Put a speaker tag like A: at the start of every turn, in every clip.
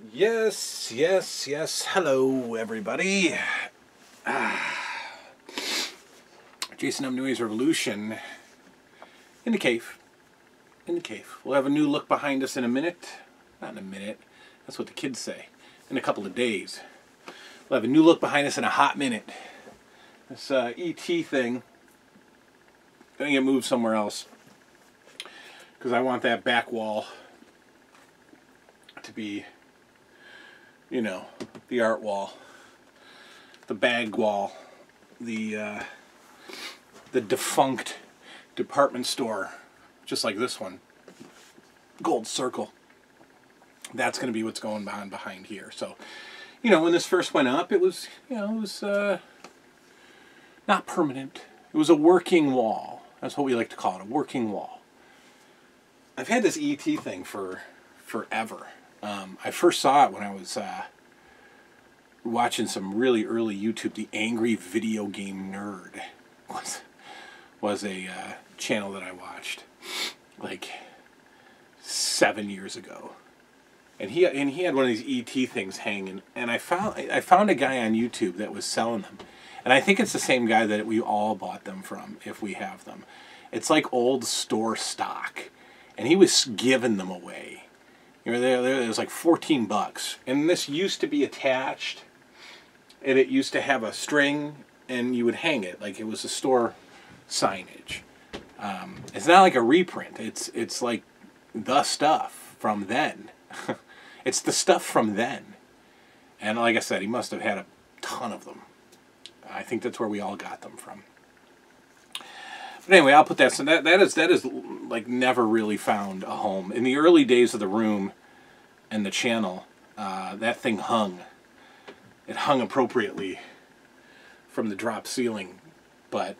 A: Yes, yes, yes. Hello, everybody. Ah. Jason. New 80's Revolution in the cave. In the cave. We'll have a new look behind us in a minute. Not in a minute. That's what the kids say. In a couple of days. We'll have a new look behind us in a hot minute. This uh, ET thing, gonna get moved somewhere else. Because I want that back wall to be you know, the art wall, the bag wall, the uh, the defunct department store, just like this one, Gold Circle. That's going to be what's going on behind here. So, you know, when this first went up, it was, you know, it was uh, not permanent. It was a working wall. That's what we like to call it, a working wall. I've had this ET thing for forever. Um, I first saw it when I was uh, watching some really early YouTube. The Angry Video Game Nerd was was a uh, channel that I watched like seven years ago, and he and he had one of these ET things hanging, and I found I found a guy on YouTube that was selling them, and I think it's the same guy that we all bought them from if we have them. It's like old store stock, and he was giving them away you know, there, there was like 14 bucks. And this used to be attached, and it used to have a string, and you would hang it like it was a store signage. Um, it's not like a reprint. It's it's like the stuff from then. it's the stuff from then. And like I said, he must have had a ton of them. I think that's where we all got them from. But anyway, I'll put that. So that that is that is like never really found a home in the early days of the room and the channel. Uh, that thing hung. It hung appropriately from the drop ceiling, but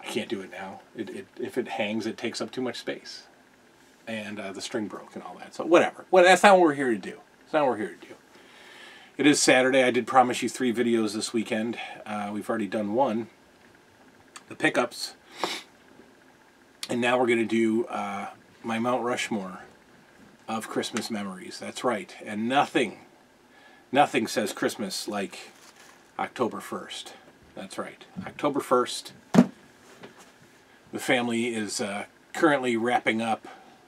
A: I can't do it now. It, it if it hangs, it takes up too much space, and uh, the string broke and all that. So whatever. Well, that's not what we're here to do. It's not what we're here to do. It is Saturday. I did promise you three videos this weekend. Uh, we've already done one the pickups. And now we're going to do uh, my Mount Rushmore of Christmas memories. That's right. And nothing, nothing says Christmas like October 1st. That's right. October 1st, the family is uh, currently wrapping up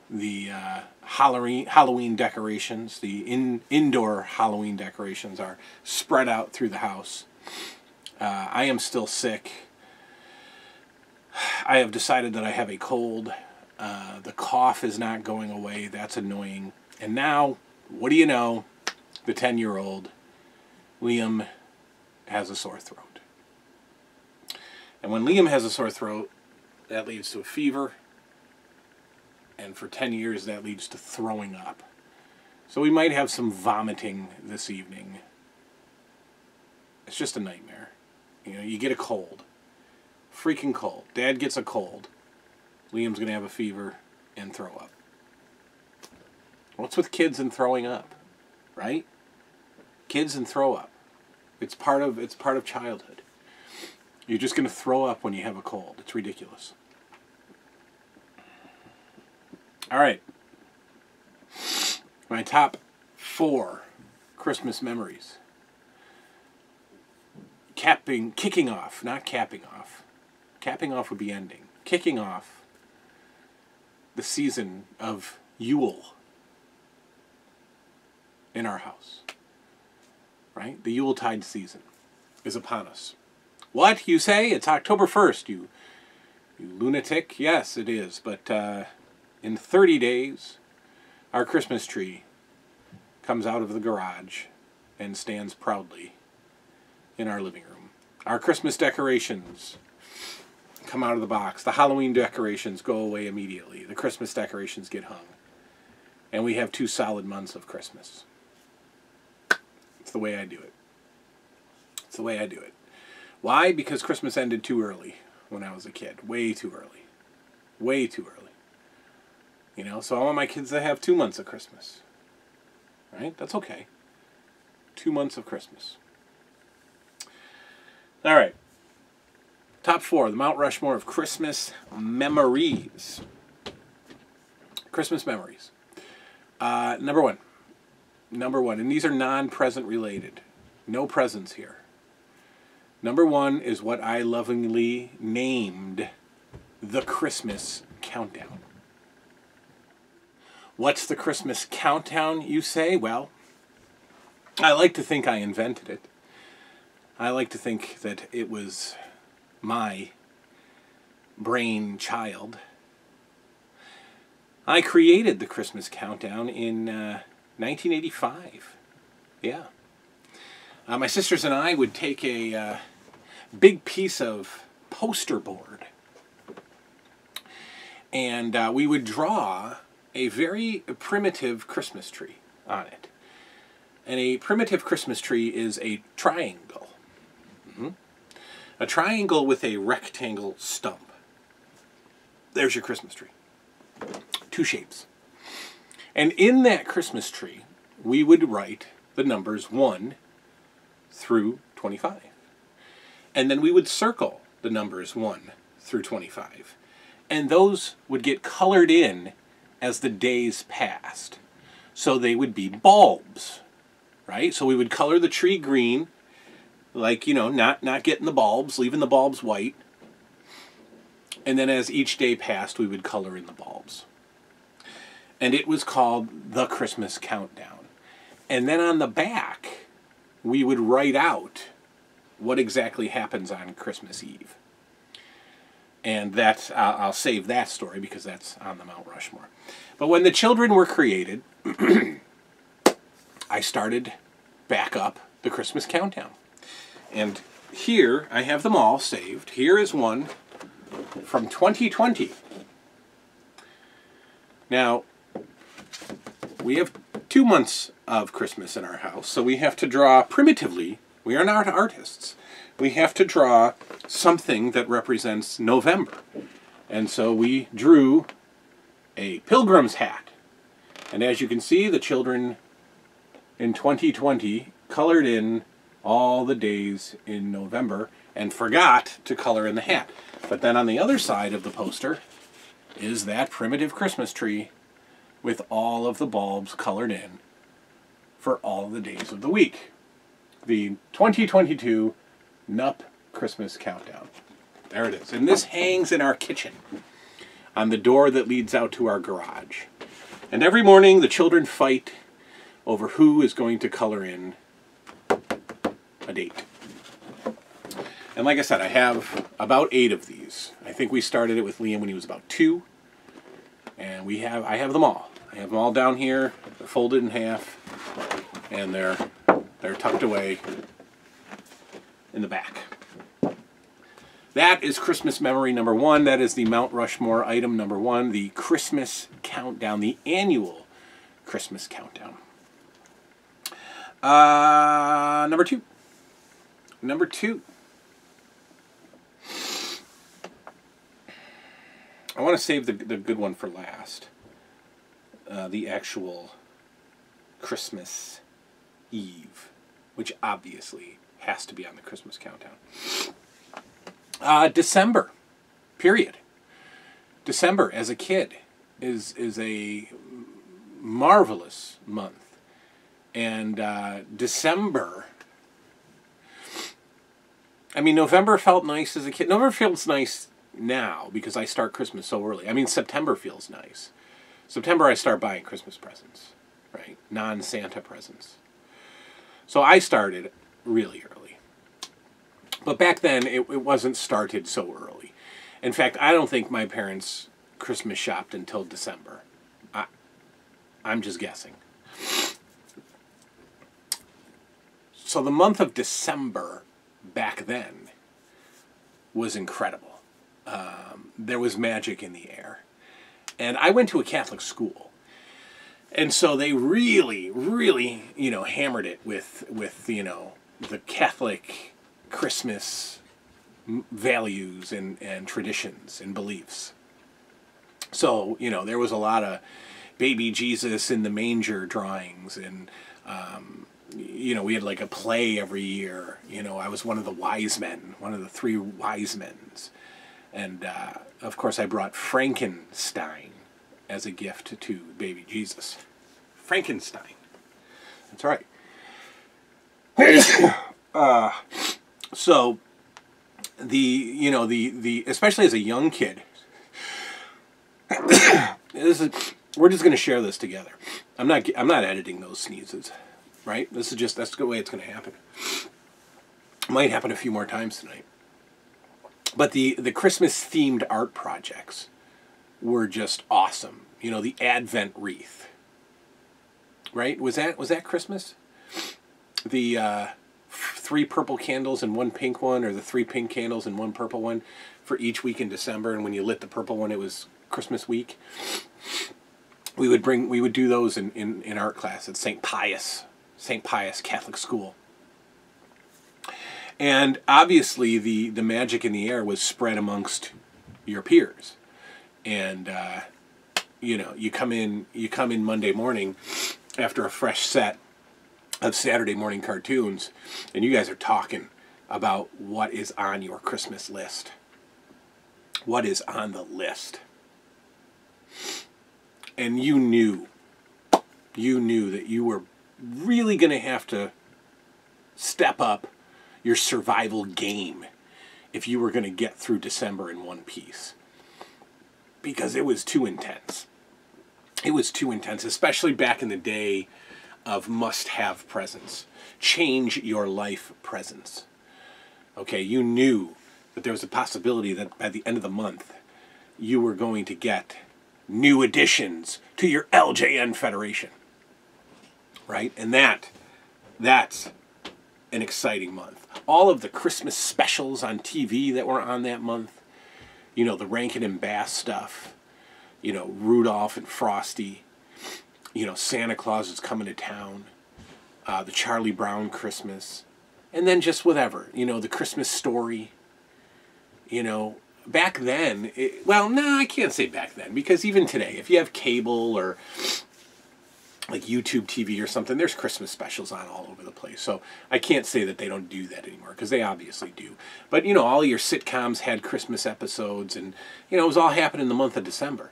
A: the uh, Halloween, Halloween decorations. The in, indoor Halloween decorations are spread out through the house. Uh, I am still sick. I have decided that I have a cold. Uh, the cough is not going away. That's annoying. And now, what do you know? The 10 year old Liam has a sore throat. And when Liam has a sore throat, that leads to a fever. And for 10 years, that leads to throwing up. So we might have some vomiting this evening. It's just a nightmare. You know, you get a cold freaking cold. Dad gets a cold. Liam's going to have a fever and throw up. What's with kids and throwing up? Right? Kids and throw up. It's part of it's part of childhood. You're just going to throw up when you have a cold. It's ridiculous. All right. My top 4 Christmas memories. Capping kicking off, not capping off capping off would be ending, kicking off the season of Yule in our house. Right? The Yuletide season is upon us. What? You say? It's October 1st, you, you lunatic? Yes, it is. But uh, in 30 days, our Christmas tree comes out of the garage and stands proudly in our living room. Our Christmas decorations come out of the box. The Halloween decorations go away immediately. The Christmas decorations get hung. And we have two solid months of Christmas. It's the way I do it. It's the way I do it. Why? Because Christmas ended too early when I was a kid. Way too early. Way too early. You know, so I want my kids to have two months of Christmas. Right? That's okay. Two months of Christmas. All right. Top four, the Mount Rushmore of Christmas memories. Christmas memories. Uh, number one, number one, and these are non-present related. No presents here. Number one is what I lovingly named the Christmas countdown. What's the Christmas countdown, you say? Well, I like to think I invented it. I like to think that it was my brain child. I created the Christmas countdown in uh, 1985. Yeah. Uh, my sisters and I would take a uh, big piece of poster board and uh, we would draw a very primitive Christmas tree on it. And a primitive Christmas tree is a triangle. A triangle with a rectangle stump. There's your Christmas tree. Two shapes. And in that Christmas tree, we would write the numbers 1 through 25. And then we would circle the numbers 1 through 25. And those would get colored in as the days passed. So they would be bulbs, right? So we would color the tree green, like, you know, not, not getting the bulbs, leaving the bulbs white. And then as each day passed, we would color in the bulbs. And it was called the Christmas Countdown. And then on the back, we would write out what exactly happens on Christmas Eve. And that's, I'll, I'll save that story because that's on the Mount Rushmore. But when the children were created, I started back up the Christmas countdown. And here I have them all saved. Here is one from 2020. Now, we have two months of Christmas in our house, so we have to draw primitively. We are not artists. We have to draw something that represents November. And so we drew a pilgrim's hat. And as you can see, the children in 2020 colored in all the days in November and forgot to color in the hat. But then on the other side of the poster is that primitive Christmas tree with all of the bulbs colored in for all the days of the week. The 2022 Nup Christmas Countdown. There it is. And this hangs in our kitchen on the door that leads out to our garage. And every morning the children fight over who is going to color in a date. And like I said, I have about eight of these. I think we started it with Liam when he was about two. And we have I have them all. I have them all down here. They're folded in half. And they're they're tucked away in the back. That is Christmas memory number one. That is the Mount Rushmore item number one, the Christmas countdown, the annual Christmas countdown. Uh, number two. Number two. I want to save the, the good one for last. Uh, the actual Christmas Eve, which obviously has to be on the Christmas countdown. Uh, December, period. December as a kid is is a marvelous month, and uh, December. I mean, November felt nice as a kid. November feels nice now because I start Christmas so early. I mean, September feels nice. September, I start buying Christmas presents, right? Non Santa presents. So I started really early. But back then, it, it wasn't started so early. In fact, I don't think my parents Christmas shopped until December. I, I'm just guessing. So the month of December back then was incredible. Um, there was magic in the air. And I went to a Catholic school. And so they really, really, you know, hammered it with, with you know, the Catholic Christmas values and, and traditions and beliefs. So, you know, there was a lot of baby Jesus in the manger drawings and, um, you know, we had like a play every year. You know, I was one of the wise men, one of the three wise men's. And, uh, of course, I brought Frankenstein as a gift to baby Jesus. Frankenstein. That's right. uh, so the you know the the especially as a young kid this is we're just going to share this together i'm not i'm not editing those sneezes right this is just that's the way it's going to happen might happen a few more times tonight but the the christmas themed art projects were just awesome you know the advent wreath right was that was that christmas the uh three purple candles and one pink one, or the three pink candles and one purple one for each week in December. And when you lit the purple one, it was Christmas week. We would bring, we would do those in, in, in art class at St. Pius, St. Pius Catholic School. And obviously, the, the magic in the air was spread amongst your peers. And, uh, you know, you come in, you come in Monday morning after a fresh set of Saturday morning cartoons, and you guys are talking about what is on your Christmas list. What is on the list? And you knew, you knew that you were really going to have to step up your survival game if you were going to get through December in one piece. Because it was too intense. It was too intense, especially back in the day of must have presents. Change your life presents. Okay, you knew that there was a possibility that by the end of the month you were going to get new additions to your LJN Federation. Right? And that that's an exciting month. All of the Christmas specials on TV that were on that month, you know, the Rankin and Bass stuff, you know, Rudolph and Frosty, you know, Santa Claus is coming to town, uh, the Charlie Brown Christmas, and then just whatever, you know, the Christmas story. You know, back then, it, well, no, I can't say back then because even today, if you have cable or like YouTube TV or something, there's Christmas specials on all over the place. So I can't say that they don't do that anymore because they obviously do. But you know, all your sitcoms had Christmas episodes, and you know, it was all happening in the month of December.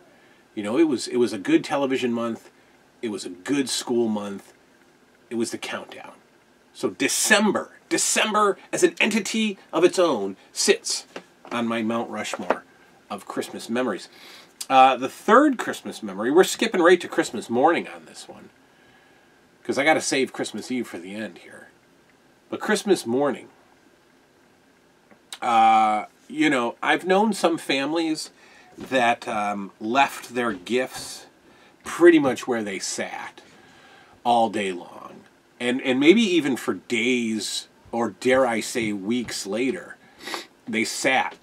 A: You know, it was it was a good television month it was a good school month. It was the countdown. So December, December as an entity of its own sits on my Mount Rushmore of Christmas memories. Uh, the third Christmas memory, we're skipping right to Christmas morning on this one. Because I got to save Christmas Eve for the end here. But Christmas morning, uh, you know, I've known some families that um, left their gifts pretty much where they sat all day long. And, and maybe even for days, or dare I say weeks later, they sat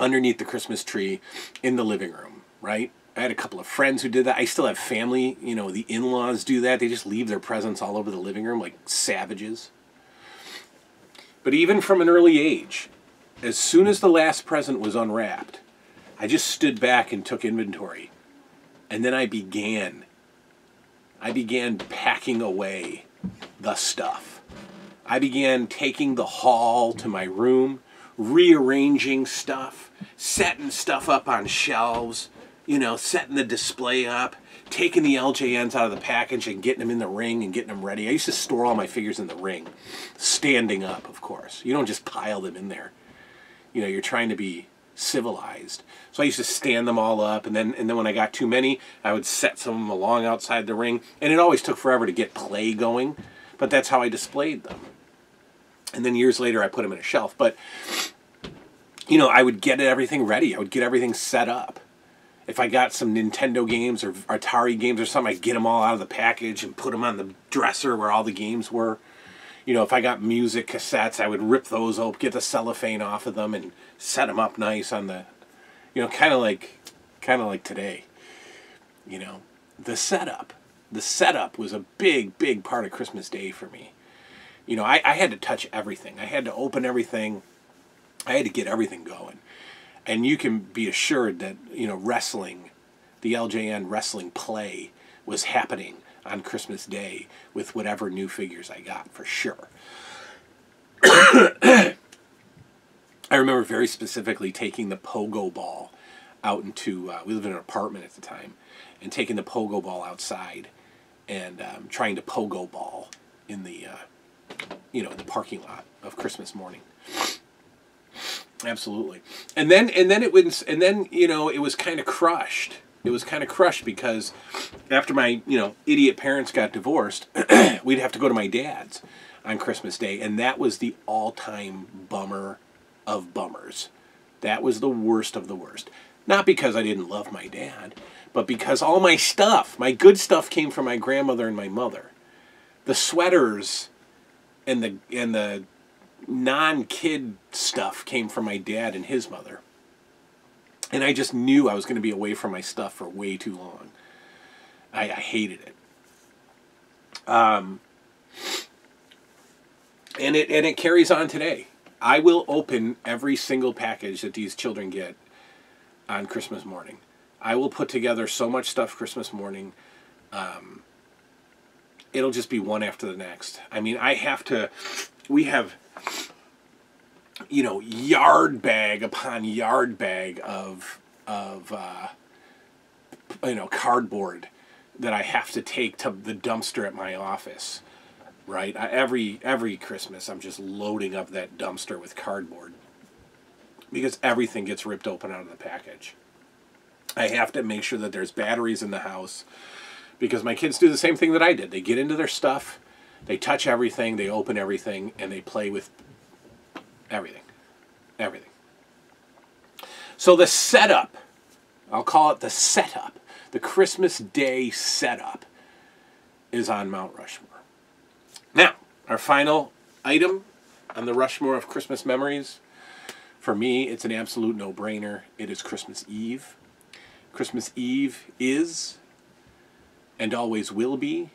A: underneath the Christmas tree in the living room, right? I had a couple of friends who did that. I still have family, you know, the in laws do that. They just leave their presents all over the living room like savages. But even from an early age, as soon as the last present was unwrapped, I just stood back and took inventory and then I began. I began packing away the stuff. I began taking the haul to my room, rearranging stuff, setting stuff up on shelves, you know, setting the display up, taking the LJNs out of the package and getting them in the ring and getting them ready. I used to store all my figures in the ring, standing up, of course. You don't just pile them in there. You know, you're trying to be civilized. So I used to stand them all up, and then and then when I got too many, I would set some of them along outside the ring, and it always took forever to get play going, but that's how I displayed them. And then years later, I put them in a shelf. But you know, I would get everything ready. I would get everything set up. If I got some Nintendo games or Atari games or something, I'd get them all out of the package and put them on the dresser where all the games were you know, if I got music cassettes, I would rip those up, get the cellophane off of them, and set them up nice on the, you know, kind of like, kind of like today. You know, the setup, the setup was a big, big part of Christmas Day for me. You know, I, I had to touch everything. I had to open everything. I had to get everything going. And you can be assured that, you know, wrestling, the LJN wrestling play was happening on Christmas Day with whatever new figures I got, for sure. I remember very specifically taking the pogo ball out into, uh, we lived in an apartment at the time, and taking the pogo ball outside and um, trying to pogo ball in the uh, you know in the parking lot of Christmas morning. Absolutely, and then and then it was and then you know it was kind of crushed. It was kind of crushed because after my you know idiot parents got divorced, we'd have to go to my dad's on Christmas Day, and that was the all-time bummer of bummers. That was the worst of the worst. Not because I didn't love my dad, but because all my stuff, my good stuff, came from my grandmother and my mother. The sweaters and the and the non-kid stuff came from my dad and his mother. And I just knew I was going to be away from my stuff for way too long. I, I hated it. Um, and it and it carries on today. I will open every single package that these children get on Christmas morning. I will put together so much stuff Christmas morning. Um, it'll just be one after the next. I mean, I have to. We have, you know, yard bag upon yard bag of of uh, you know cardboard that I have to take to the dumpster at my office. Right, I, every every Christmas, I'm just loading up that dumpster with cardboard because everything gets ripped open out of the package. I have to make sure that there's batteries in the house because my kids do the same thing that I did. They get into their stuff, they touch everything, they open everything, and they play with everything. Everything. So the setup, I'll call it the setup, the Christmas Day setup, is on Mount Rushmore. Now, our final item on the Rushmore of Christmas memories. For me, it's an absolute no brainer. It is Christmas Eve. Christmas Eve is and always will be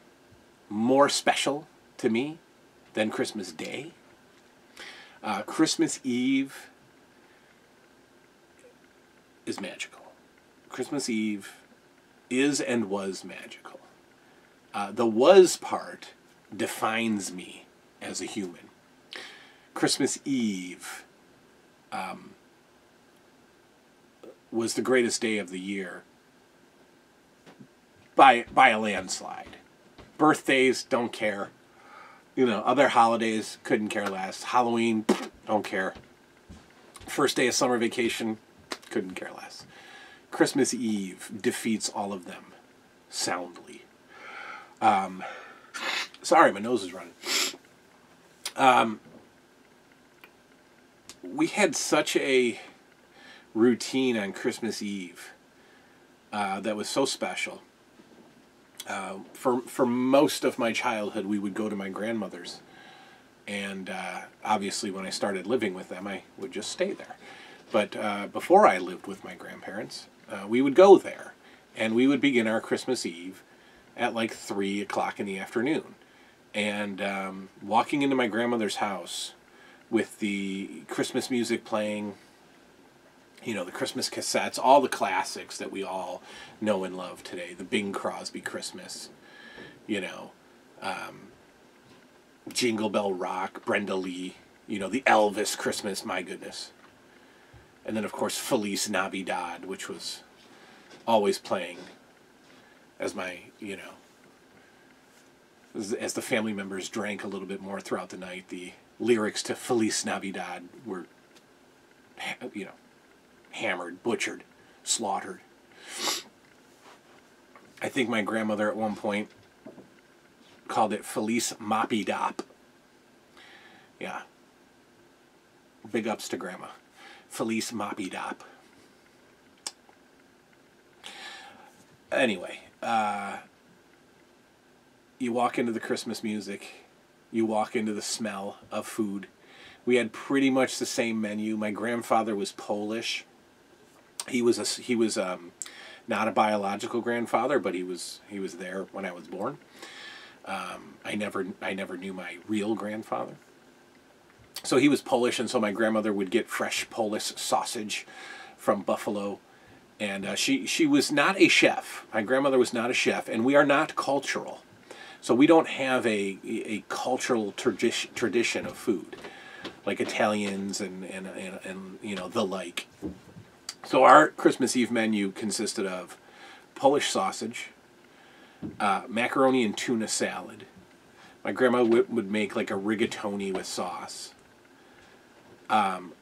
A: more special to me than Christmas Day. Uh, Christmas Eve is magical. Christmas Eve is and was magical. Uh, the was part defines me as a human. Christmas Eve um, was the greatest day of the year by by a landslide. Birthdays don't care. You know, other holidays couldn't care less. Halloween don't care. First day of summer vacation couldn't care less. Christmas Eve defeats all of them soundly. Um, sorry, my nose is running. Um, we had such a routine on Christmas Eve uh, that was so special. Uh, for for most of my childhood, we would go to my grandmother's, and uh, obviously, when I started living with them, I would just stay there. But uh, before I lived with my grandparents, uh, we would go there, and we would begin our Christmas Eve at like three o'clock in the afternoon, and um, walking into my grandmother's house with the Christmas music playing you know, the Christmas cassettes, all the classics that we all know and love today. The Bing Crosby Christmas, you know, um, Jingle Bell Rock, Brenda Lee, you know, the Elvis Christmas, my goodness. And then, of course, Feliz Navidad, which was always playing as my, you know, as, as the family members drank a little bit more throughout the night, the lyrics to Feliz Navidad were, you know, hammered, butchered, slaughtered. I think my grandmother at one point called it Felice Moppy Dop. Yeah. Big ups to Grandma. Felice Moppy Dop. Anyway, uh, you walk into the Christmas music, you walk into the smell of food. We had pretty much the same menu. My grandfather was Polish he was a, he was um, not a biological grandfather, but he was he was there when I was born. Um, I never I never knew my real grandfather. So he was Polish, and so my grandmother would get fresh Polish sausage from Buffalo, and uh, she she was not a chef. My grandmother was not a chef, and we are not cultural, so we don't have a a cultural tradition tradition of food like Italians and and, and, and you know the like. So our Christmas Eve menu consisted of Polish sausage, uh, macaroni and tuna salad. My grandma would, would make like a rigatoni with sauce. Um,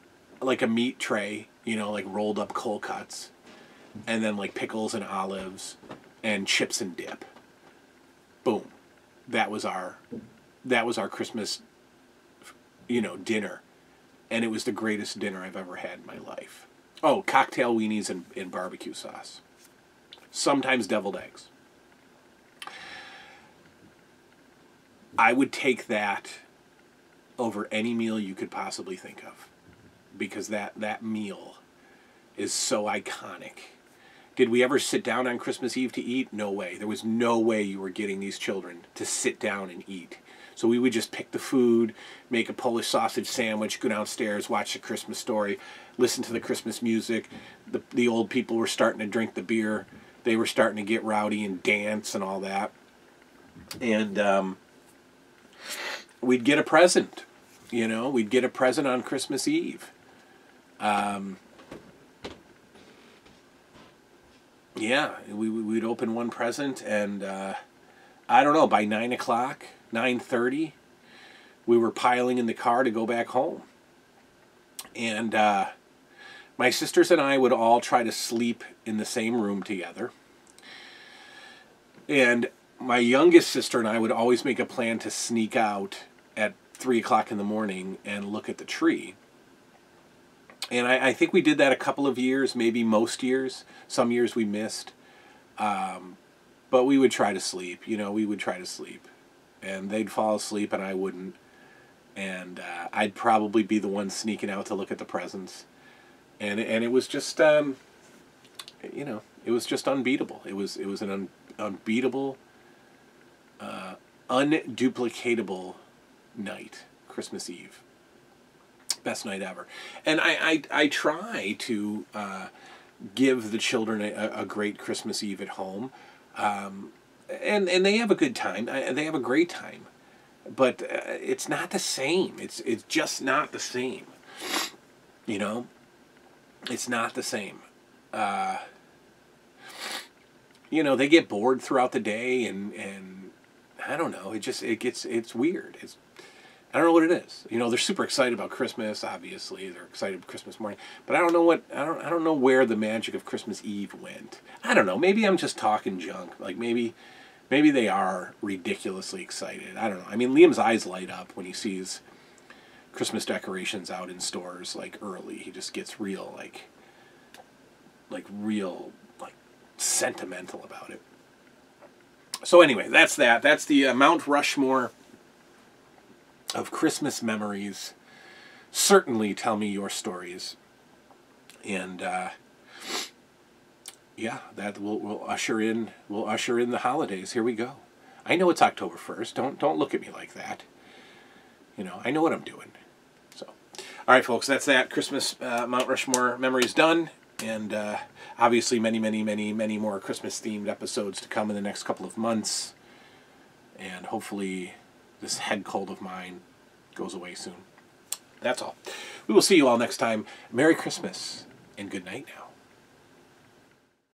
A: like a meat tray, you know, like rolled up cold cuts, and then like pickles and olives, and chips and dip. Boom, that was our, that was our Christmas, you know, dinner, and it was the greatest dinner I've ever had in my life. Oh, cocktail weenies and, and barbecue sauce. Sometimes deviled eggs. I would take that over any meal you could possibly think of because that that meal is so iconic. Did we ever sit down on Christmas Eve to eat? No way. There was no way you were getting these children to sit down and eat. So we would just pick the food, make a Polish sausage sandwich, go downstairs, watch the Christmas story, listen to the Christmas music. The, the old people were starting to drink the beer. They were starting to get rowdy and dance and all that. And um, we'd get a present. You know, we'd get a present on Christmas Eve. Um, yeah, we, we'd open one present, and uh, I don't know, by 9 o'clock, 9.30, we were piling in the car to go back home. And uh, my sisters and I would all try to sleep in the same room together. And my youngest sister and I would always make a plan to sneak out at three o'clock in the morning and look at the tree. And I, I, think we did that a couple of years, maybe most years. Some years we missed. Um, but we would try to sleep, you know, we would try to sleep. And they'd fall asleep and I wouldn't. And uh, I'd probably be the one sneaking out to look at the presents. And, and it was just, um, you know, it was just unbeatable. It was, it was an un, unbeatable, uh, unduplicatable night, Christmas Eve. Best night ever. And I, I, I try to uh, give the children a, a, great Christmas Eve at home. Um, and, and they have a good time. They have a great time. But uh, it's not the same. It's, it's just not the same. You know? It's not the same. Uh, you know, they get bored throughout the day and, and I don't know. It just, it gets, it's weird. It's I don't know what it is. You know, they're super excited about Christmas. Obviously, they're excited Christmas morning, but I don't know what I don't I don't know where the magic of Christmas Eve went. I don't know. Maybe I'm just talking junk. Like maybe, maybe they are ridiculously excited. I don't know. I mean, Liam's eyes light up when he sees Christmas decorations out in stores like early. He just gets real like, like real like sentimental about it. So anyway, that's that. That's the uh, Mount Rushmore of Christmas memories. Certainly tell me your stories. And uh, yeah, that will will usher in will usher in the holidays. Here we go. I know it's October first. Don't don't look at me like that. You know, I know what I'm doing. All right, folks, that's that. Christmas uh, Mount Rushmore memories done, and uh, obviously many, many, many, many more Christmas themed episodes to come in the next couple of months, and hopefully this head cold of mine goes away soon. That's all. We will see you all next time. Merry Christmas and good night now.